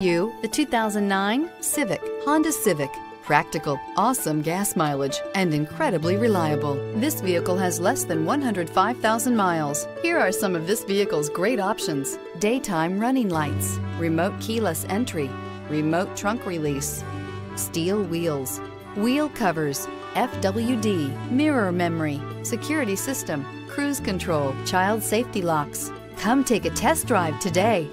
You, the 2009 Civic, Honda Civic. Practical, awesome gas mileage, and incredibly reliable. This vehicle has less than 105,000 miles. Here are some of this vehicle's great options. Daytime running lights, remote keyless entry, remote trunk release, steel wheels, wheel covers, FWD, mirror memory, security system, cruise control, child safety locks. Come take a test drive today.